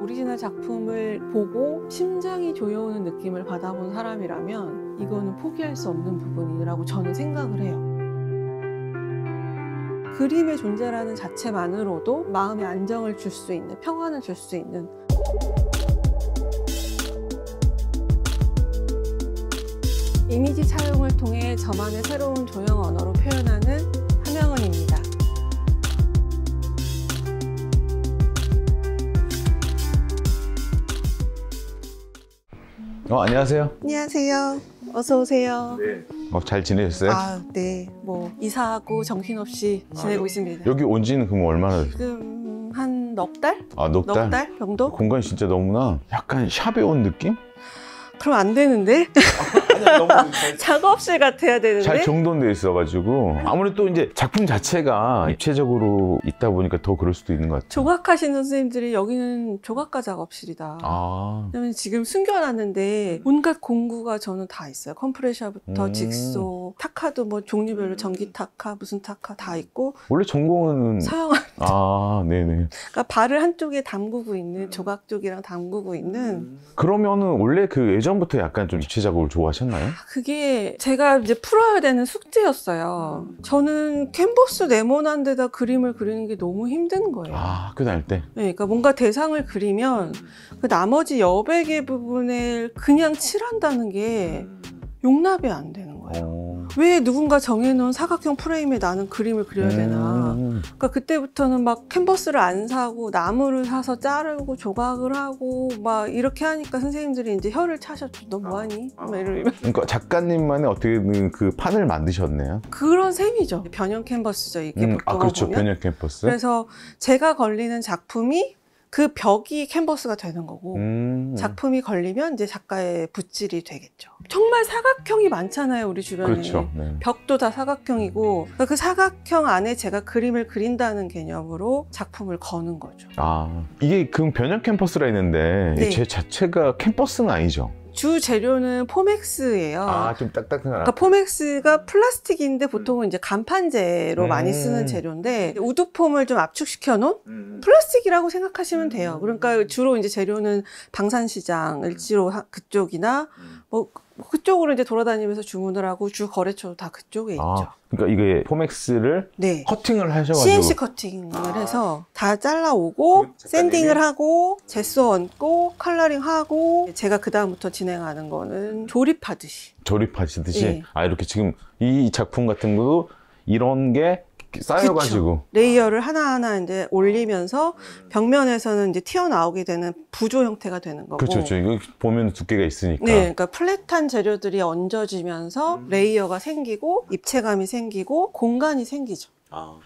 오리지널 작품을 보고 심장이 조여오는 느낌을 받아본 사람이라면 이거는 포기할 수 없는 부분이라고 저는 생각을 해요. 그림의 존재라는 자체만으로도 마음의 안정을 줄 수 있는, 평안을 줄 수 있는 이미지 차용을 통해 저만의 새로운 조형 언어로 어, 안녕하세요. 안녕하세요. 어서 오세요. 어, 잘 지내셨어요? 아, 네. 뭐 이사하고 정신없이 지내고 있습니다. 여기 온 지는 그럼 얼마나 됐어요? 지금 한 넉 달? 아, 넉 달? 넉 달 정도? 공간이 진짜 너무나 약간 샵에 온 느낌? 그럼 안 되는데? 작업실 같아야 되는데? 잘 정돈돼 있어가지고 아무래도 또 이제 작품 자체가 입체적으로 있다 보니까 더 그럴 수도 있는 것 같아요. 조각하시는 선생님들이 여기는 조각가 작업실이다. 아, 왜냐면 지금 숨겨놨는데 온갖 공구가 저는 다 있어요. 컴프레셔부터 음. 직소, 타카도 뭐 종류별로 전기 타카, 무슨 타카 다 있고 원래 전공은 사용 아, 네네. 그러니까 발을 한쪽에 담그고 있는 조각 쪽이랑 담그고 있는 그러면은 원래 그 예전부터 약간 좀 입체 작업을 좋아하셨나요? 그게 제가 이제 풀어야 되는 숙제였어요. 저는 캔버스 네모난 데다 그림을 그리는 게 너무 힘든 거예요. 아, 학교 다닐 때. 네, 그러니까 뭔가 대상을 그리면 그 나머지 여백 의 부분을 그냥 칠한다는 게 용납이 안 되는 거예요. 어. 왜 누군가 정해놓은 사각형 프레임에 나는 그림을 그려야 되나. 음. 그러니까 그때부터는 막 캔버스를 안 사고 나무를 사서 자르고 조각을 하고 막 이렇게 하니까 선생님들이 이제 혀를 차셨죠. 너 뭐하니? 막 이러면 그러니까 작가님만의 어떻게든 그 판을 만드셨네요. 그런 셈이죠. 변형 캔버스죠. 이게 음, 보통 아, 그렇죠. 보면. 변형 캠퍼스. 그래서 제가 걸리는 작품이 그 벽이 캔버스가 되는 거고 음. 작품이 걸리면 이제 작가의 붓질이 되겠죠. 정말 사각형이 많잖아요, 우리 주변에. 그렇죠. 네. 벽도 다 사각형이고 그러니까 그 사각형 안에 제가 그림을 그린다는 개념으로 작품을 거는 거죠. 아 이게 그 변형 캠퍼스라 했는데 네. 제 자체가 캠퍼스는 아니죠. 주 재료는 포맥스예요. 아 좀 딱딱한. 그러니까 포맥스가 플라스틱인데 보통은 이제 간판재로 많이 음. 쓰는 재료인데 wood foam을 좀 압축시켜 놓은 플라스틱이라고 생각하시면 돼요. 그러니까 주로 이제 재료는 방산시장, 을지로 하- 그쪽이나 뭐 그쪽으로 이제 돌아다니면서 주문을 하고 주 거래처도 다 그쪽에 있죠. 아 그러니까 이게 포맥스를 네. 커팅을 하셔가지고. CNC 커팅을 해서 다 잘라오고 그? sanding을 하고 gesso 얹고 coloring 하고 제가 그 다음부터 진행하는 거는 조립하듯이 조립하시듯이 네. 아 이렇게 지금 이 작품 같은 것도 이런 게 쌓여가지고 layer를 하나하나 이제 올리면서 벽면에서는 이제 튀어나오게 되는 부조 형태가 되는 거고 그렇죠, 그렇죠. 이거 보면 두께가 있으니까. 네, 그러니까 flat한 재료들이 얹어지면서 layer가 생기고 입체감이 생기고 공간이 생기죠.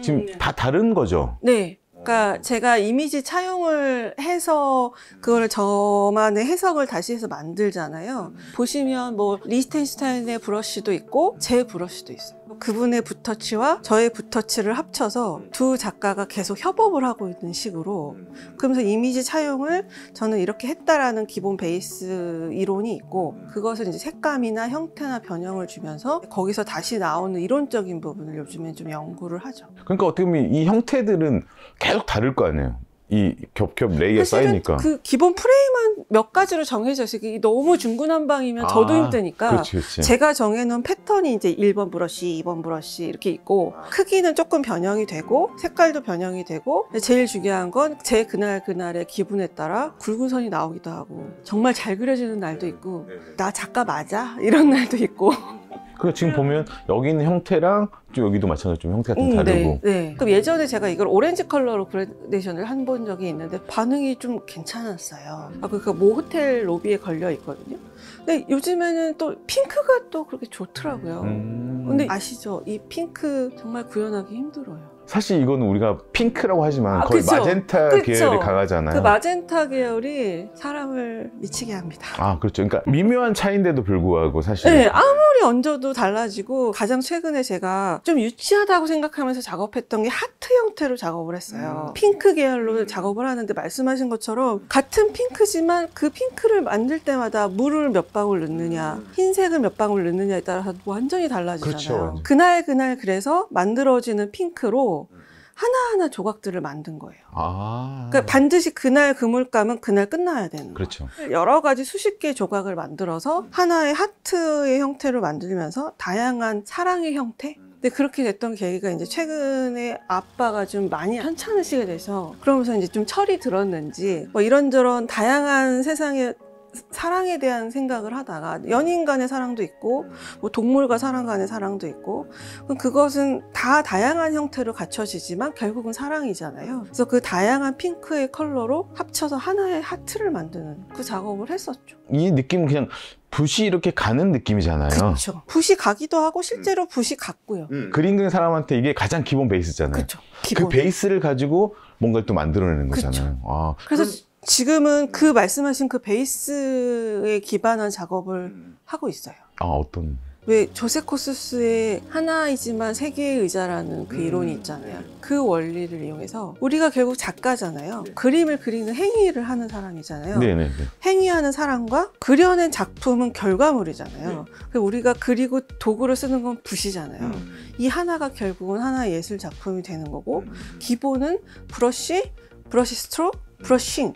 지금 음. 다 다른 거죠. 네. 그러니까 제가 이미지 차용을 해서 그거를 저만의 해석을 다시 해서 만들잖아요. 보시면 뭐 리스텐슈타인의 브러쉬도 있고 제 브러쉬도 있어요. 그분의 붓터치와 저의 붓터치를 합쳐서 두 작가가 계속 협업을 하고 있는 식으로 그러면서 이미지 차용을 저는 이렇게 했다라는 기본 베이스 이론이 있고 그것을 이제 색감이나 형태나 변형을 주면서 거기서 다시 나오는 이론적인 부분을 요즘에 좀 연구를 하죠. 그러니까 어떻게 보면 이 형태들은 계속 다를 거 아니에요. 이 겹겹 layer 사실은 쌓이니까. 그 기본 프레임은 몇 가지로 정해져 있어요. 이게 너무 중구난방이면 저도 아, 힘드니까 그렇지, 그렇지. 제가 정해놓은 패턴이 이제 1번 브러쉬, 2번 브러쉬 이렇게 있고 크기는 조금 변형이 되고 색깔도 변형이 되고 제일 중요한 건 제 그날 그날의 기분에 따라 굵은 선이 나오기도 하고 정말 잘 그려지는 날도 있고 나 작가 맞아? 이런 날도 있고 그 지금 보면 여기 있는 형태랑 좀 여기도 마찬가지로 좀 형태가 좀 음, 다르고. 네, 네. 그럼 예전에 제가 이걸 오렌지 컬러로 그라데이션을 한 본 적이 있는데 반응이 좀 괜찮았어요. 아, 그러니까 모 호텔 로비에 걸려 있거든요. 근데 요즘에는 또 핑크가 또 그렇게 좋더라고요. 음. 근데 아시죠? 이 핑크 정말 구현하기 힘들어요. 사실 이거는 우리가 핑크라고 하지만 아, 거의 그쵸. 마젠타 그쵸. 계열이 강하잖아요. 그 마젠타 계열이 사람을 미치게 합니다. 아 그렇죠. 그러니까 미묘한 차이인데도 불구하고 사실 네, 아무리 얹어도 달라지고 가장 최근에 제가 좀 유치하다고 생각하면서 작업했던 게 하트 형태로 작업을 했어요. 핑크 계열로 작업을 하는데 말씀하신 것처럼 같은 핑크지만 그 핑크를 만들 때마다 물을 몇 방울 넣느냐, 흰색을 몇 방울 넣느냐에 따라서 완전히 달라지잖아요. 그렇죠. 그날 그날 그래서 만들어지는 핑크로 하나하나 조각들을 만든 거예요. 아. 그러니까 반드시 그날 그 물감은 그날 끝나야 되는 거예요. 그렇죠. 여러 가지 수십 개의 조각을 만들어서 하나의 하트의 형태로 만들면서 다양한 사랑의 형태? 근데 그렇게 됐던 계기가 이제 최근에 아빠가 좀 많이 편찮으시게 돼서 그러면서 이제 좀 철이 들었는지 뭐 이런저런 다양한 세상의 사랑에 대한 생각을 하다가 연인 간의 사랑도 있고 뭐 동물과 사람 간의 사랑도 있고 그것은 다 다양한 형태로 갖춰지지만 결국은 사랑이잖아요. 그래서 그 다양한 핑크의 컬러로 합쳐서 하나의 하트를 만드는 그 작업을 했었죠. 이 느낌은 그냥 붓이 이렇게 가는 느낌이잖아요. 그렇죠. 붓이 가기도 하고 실제로 붓이 갔고요. 그림 그리는 사람한테 이게 가장 기본 베이스잖아요. 그렇죠. 그 기본. 베이스를 가지고 뭔가를 또 만들어내는. 거잖아요. 아, 그래서 지금은 그 말씀하신 그 베이스에 기반한 작업을 하고 있어요. 아 어떤 왜 조세코스스의 하나이지만 세 개의 의자라는 그 음. 이론이 있잖아요. 그 원리를 이용해서 우리가 결국 작가잖아요. 그림을 그리는 행위를 하는 사람이잖아요. 네네네. 행위하는 사람과 그려낸 작품은 결과물이잖아요. 그리고 우리가 그리고 도구를 쓰는 건 붓이잖아요. 이 하나가 결국은 하나의 예술 작품이 되는 거고 기본은 브러쉬, 브러쉬 스트로크, 브러싱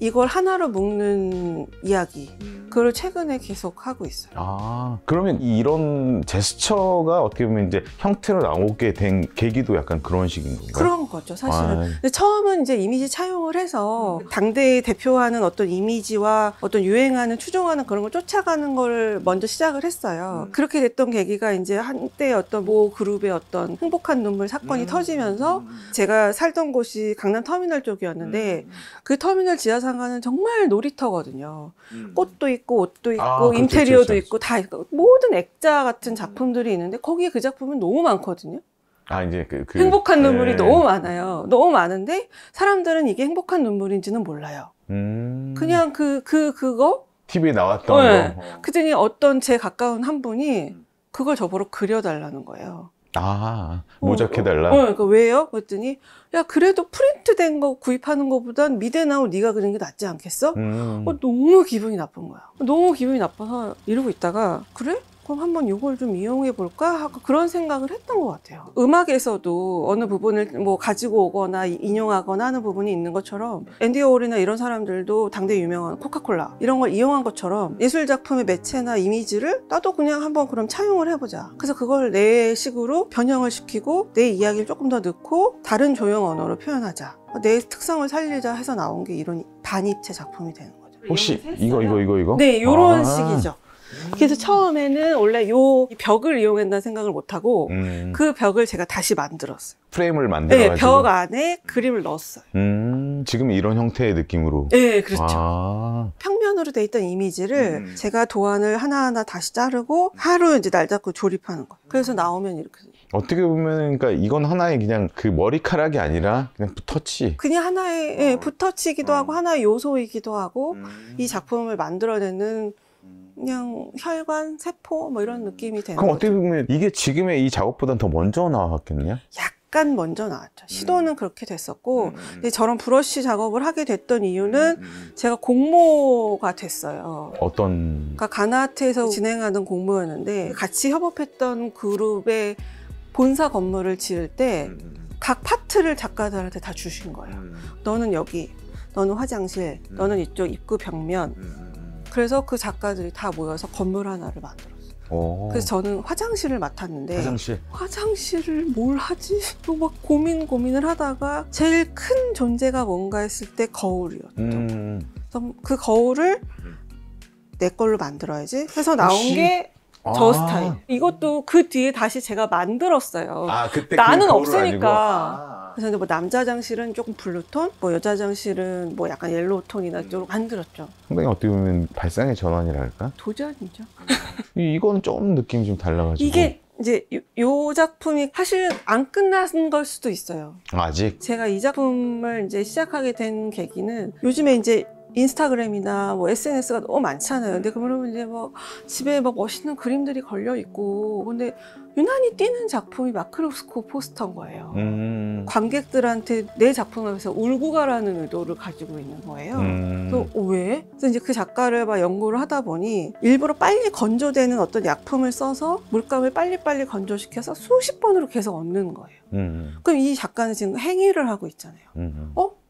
이걸 하나로 묶는 이야기 그걸 최근에 계속 하고 있어요. 아 그러면 이런 제스처가 어떻게 보면 이제 형태로 나오게 된 계기도 약간 그런 식인 건가요? 그런 거죠, 사실은. 아, 근데 처음은 이제 이미지 차용을 해서 당대에 대표하는 어떤 이미지와 어떤 유행하는 추종하는 그런 걸 쫓아가는 걸 먼저 시작을 했어요. 그렇게 됐던 계기가 이제 한때 어떤 모 그룹의 어떤 행복한 눈물 사건이 터지면서 제가 살던 곳이 강남 터미널 쪽이었는데 그 터미널 지하상가는 정말 놀이터거든요. 꽃도 있고 옷도 있고 아, 그렇죠, 인테리어도 그렇죠, 있고 다 있고 모든 액자 같은 작품들이 있는데 거기에 그 작품은 너무 많거든요. 아 이제 그, 그- 행복한 눈물이 네. 너무 많아요. 너무 많은데 사람들은 이게 행복한 눈물인지는 몰라요. 음, 그냥 그, 그, 그거? TV에 나왔던 네. 거. 그랬더니 어떤 제 가까운 한 분이 그걸 저보러 그려달라는 거예요. 아 어, 모작해달라. 어, 그러니까 왜요? 그랬더니 야 그래도 프린트된 거 구입하는 것보단 미대 나온 네가 그린 게 낫지 않겠어? 음. 어, 너무 기분이 나쁜 거야. 너무 기분이 나빠서 이러고 있다가 그래? 그럼 한번 이걸 좀 이용해 볼까 하고 그런 생각을 했던 것 같아요. 음악에서도 어느 부분을 뭐 가지고 오거나 인용하거나 하는 부분이 있는 것처럼 앤디 오홀이나 이런 사람들도 당대 유명한 코카콜라 이런 걸 이용한 것처럼 예술 작품의 매체나 이미지를 나도 그냥 한번 그럼 차용을 해보자. 그래서 그걸 내 식으로 변형을 시키고 내 이야기를 조금 더 넣고 다른 조형 언어로 표현하자. 내 특성을 살리자 해서 나온 게 이런 반입체 작품이 되는 거죠. 혹시 이거 이거 이거 이거? 네, 요런 아. 식이죠. 그래서 처음에는 원래 요 벽을 이용한다는 생각을 못 하고 음, 그 벽을 제가 다시 만들었어요. 프레임을 네, 만들어가지고. 벽 안에 그림을 넣었어요. 음, 지금 이런 형태의 느낌으로. 네, 그렇죠. 아, 평면으로 돼 있던 이미지를 음. 제가 도안을 하나하나 다시 자르고 하루 이제 날 잡고 조립하는 거예요. 그래서 나오면 이렇게 어떻게 보면 그러니까 이건 하나의 그냥 그 머리카락이 아니라 그냥 터치. 그냥 하나의 예, 어. 붙어치기도 어. 하고 하나의 요소이기도 하고 음. 이 작품을 만들어내는 그냥 혈관, 세포 뭐 이런 느낌이 되는 그럼 거죠. 어떻게 보면 이게 지금의 이 작업보다는 더 먼저 나왔겠네요? 약간 먼저 나왔죠. 시도는 그렇게 됐었고 근데 저런 브러쉬 작업을 하게 됐던 이유는 제가 공모가 됐어요. 어떤 그러니까 가나아트에서 진행하는 공모였는데 같이 협업했던 그룹의 본사 건물을 지을 때 각 파트를 작가들한테 다 주신 거예요. 너는 여기, 너는 화장실, 음. 너는 이쪽 입구 벽면. 그래서 그 작가들이 다 모여서 건물 하나를 만들었어요. 오. 그래서 저는 화장실을 맡았는데 어. 화장실. 화장실을 뭘 하지? 또 막 고민 고민을 하다가 제일 큰 존재가 뭔가 했을 때 거울이었죠. 음. 그래서 그 거울을 내 걸로 만들어야지. 해서 나온 게 저 아. 스타일. 이것도 그 뒤에 다시 제가 만들었어요. 아, 그때 나는 없으니까. 그래서 이제 뭐 남자 화장실은 조금 blue톤, 뭐 여자 화장실은 뭐 약간 yellow 톤이나 좀 만들었죠. 상당히 어떻게 보면 발상의 전환이랄까? 도전이죠. 이- 이거는 좀 느낌이 좀 달라가지고. 이게 이제 요, 요 작품이 사실 안 끝난 걸 수도 있어요. 아직? 제가 이 작품을 이제 시작하게 된 계기는 요즘에 이제 인스타그램이나 뭐 SNS가 너무 많잖아요. 근데 그러면 이제 뭐 집에 막 멋있는 그림들이 걸려 있고 근데 유난히 띄는 작품이 마크로스코 포스터인 거예요. 음. 관객들한테 내 작품을 위해서 울고 가라는 의도를 가지고 있는 거예요. 음. 그래서 어, 왜? 그래서 이제 그 작가를 막 연구를 하다 보니 일부러 빨리 건조되는 어떤 약품을 써서 물감을 빨리빨리 건조시켜서 수십 번으로 계속 얹는 거예요. 음. 그럼 이 작가는 지금 행위를 하고 있잖아요. 음. 어?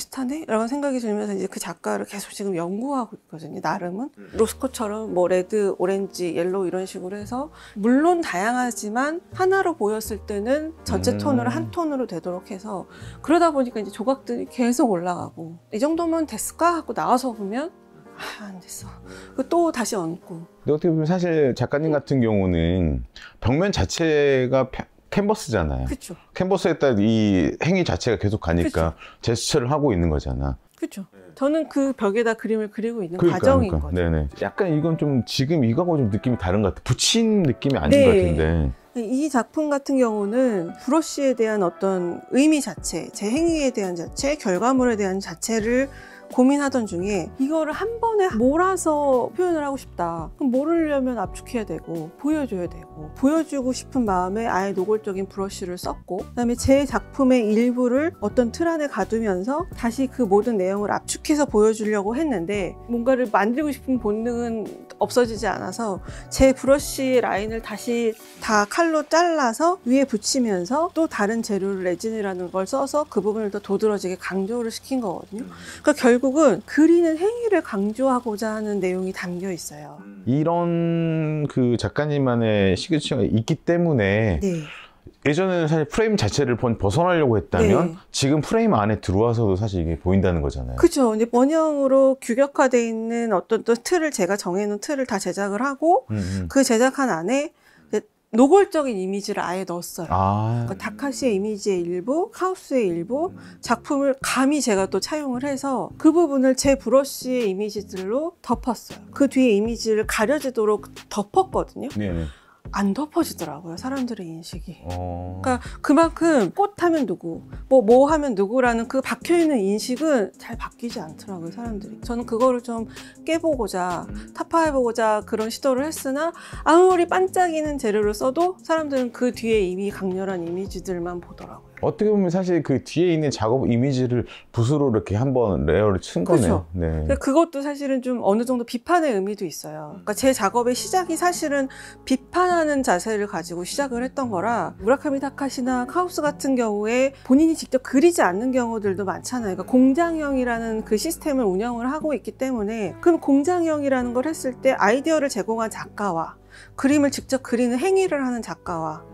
비슷하네? 라는 생각이 들면서 이제 그 작가를 계속 지금 연구하고 있거든요. 나름은. 로스코처럼 뭐 red, orange, yellow 이런 식으로 해서 물론 다양하지만 하나로 보였을 때는 전체 음. 톤으로 한 톤으로 되도록 해서 그러다 보니까 이제 조각들이 계속 올라가고 이 정도면 됐을까? 하고 나와서 보면 아, 안 됐어. 그또 다시 얹고. 근데 어떻게 보면 사실 작가님 같은 경우는 벽면 자체가 펴- 캔버스잖아요. 그쵸. 캔버스에 따라 이 행위 자체가 계속 가니까 제스처를 하고 있는 거잖아. 그쵸. 저는 그 벽에다 그림을 그리고 있는 그러니까, 과정인 그러니까. 거죠. 네네. 약간 이건 좀 지금 이거하고 좀 느낌이 다른 것 같아. 붙인 느낌이 아닌 네. 것 같은데. 이 작품 같은 경우는 브러쉬에 대한 어떤 의미 자체, 제 행위에 대한 자체, 결과물에 대한 자체를 고민하던 중에 이거를 한 번에 몰아서 표현을 하고 싶다. 그럼 모르려면 압축해야 되고 보여줘야 되고 보여주고 싶은 마음에 아예 노골적인 브러쉬를 썼고 그다음에 제 작품의 일부를 어떤 틀 안에 가두면서 다시 그 모든 내용을 압축해서 보여주려고 했는데 뭔가를 만들고 싶은 본능은 없어지지 않아서 제 브러쉬 라인을 다시 다 칼로 잘라서 위에 붙이면서 또 다른 재료를 resin이라는 걸 써서 그 부분을 더 도드라지게 강조를 시킨 거거든요. 그러니까 결국 은 그리는 행위를 강조하고자 하는 내용이 담겨 있어요. 이런 그 작가님만의 시그처가 있기 때문에 네. 예전에는 사실 프레임 자체를 번- 벗어나려고 했다면 네. 지금 프레임 안에 들어와서도 사실 이게 보인다는 거잖아요. 그죠. 이제 원형으로 규격화되어 있는 어떤 또 틀을 제가 정해놓은 틀을 다 제작을 하고 음, 음. 그 제작한 안에 노골적인 이미지를 아예 넣었어요. 아, 그러니까 다카시의 이미지의 일부, 카우스의 일부, 작품을 감히 제가 또 차용을 해서 그 부분을 제 브러쉬의 이미지들로 덮었어요. 그 뒤에 이미지를 가려지도록 덮었거든요. 네네. 안 덮어지더라고요, 사람들의 인식이. 어. 그러니까 그만큼 꽃 하면 누구, 뭐뭐 하면 누구라는 그 박혀있는 인식은 잘 바뀌지 않더라고요, 사람들이. 저는 그거를 좀 깨보고자, 타파해보고자 그런 시도를 했으나 아무리 반짝이는 재료를 써도 사람들은 그 뒤에 이미 강렬한 이미지들만 보더라고요. 어떻게 보면 사실 그 뒤에 있는 작업 이미지를 붓으로 이렇게 한번 layer를 친 거네요. 그죠. 네. 그것도 사실은 좀 어느 정도 비판의 의미도 있어요. 그러니까 제 작업의 시작이 사실은 비판하는 자세를 가지고 시작을 했던 거라 무라카미 타카시나 카우스 같은 경우에 본인이 직접 그리지 않는 경우들도 많잖아요. 그러니까 공장형이라는 그 시스템을 운영을 하고 있기 때문에 그럼 공장형이라는 걸 했을 때 아이디어를 제공한 작가와 그림을 직접 그리는 행위를 하는 작가와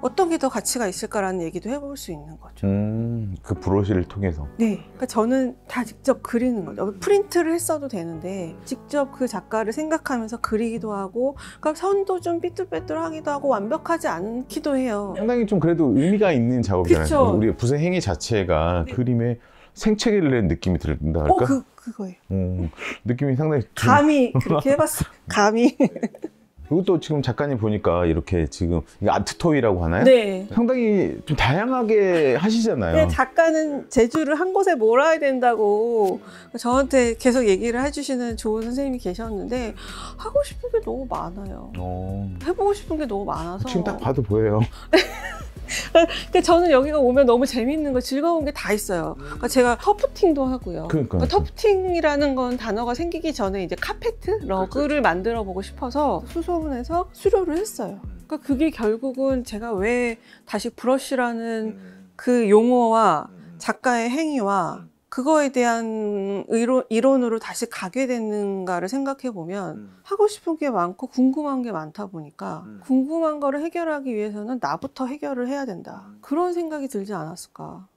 어떤 게 더 가치가 있을까라는 얘기도 해볼 수 있는 거죠. 음, 그 브러쉬를 통해서. 네. 그러니까 저는 다 직접 그리는 거죠. 프린트를 했어도 되는데 직접 그 작가를 생각하면서 그리기도 하고 그러니까 선도 좀 삐뚤빼뚤하기도 하고 완벽하지 않기도 해요. 상당히 좀 그래도 의미가 있는 작업이잖아요. 우리 붓의 행위 자체가 네. 그림에 생체를 낸 느낌이 든다 어, 할까? 그, 그거예요. 음, 느낌이 상당히 좀- 감히 그렇게 해봤어. 감히. 그리고 또 지금 작가님 보니까 이렇게 지금 아트토이라고 하나요? 네. 상당히 좀 다양하게 하시잖아요. 작가는 제주를 한 곳에 몰아야 된다고 저한테 계속 얘기를 해주시는 좋은 선생님이 계셨는데 하고 싶은 게 너무 많아요. 어, 해보고 싶은 게 너무 많아서. 지금 딱 봐도 보여요. 그러니까 저는 여기가 오면 너무 재밌는 거, 즐거운 게 다 있어요. 그러니까 제가 터프팅도 하고요. 그러니까. 그러니까 터프팅이라는 건 단어가 생기기 전에 이제 카페트, 러그를 만들어 보고 싶어서 수소문해서 수료를 했어요. 그러니까 그게 결국은 제가 왜 다시 브러쉬라는 그 용어와 작가의 행위와 그거에 대한 의로, 이론으로 다시 가게 됐는가를 생각해 보면 하고 싶은 게 많고 궁금한 게 많다 보니까 음. 궁금한 거를 해결하기 위해서는 나부터 해결을 해야 된다. 그런 생각이 들지 않았을까.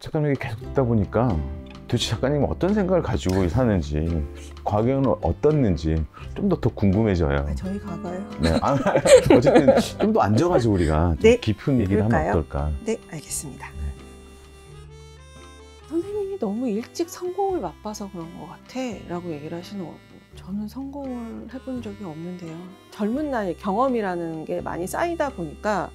작가님 계속 듣다 보니까 도대체 작가님은 어떤 생각을 가지고 사는지 과거에는 어떻는지 좀 더 더 궁금해져요. 아, 저희 가가요. 네. 아, 어쨌든 좀 더 앉아가지고 우리가 좀 네. 깊은 얘기를 하면 그럴까요? 어떨까? 네, 알겠습니다. 선생님이 너무 일찍 성공을 맛봐서 그런 것 같아 라고 얘기를 하시는 거고 저는 성공을 해본 적이 없는데요. 젊은 나이 경험이라는 게 많이 쌓이다 보니까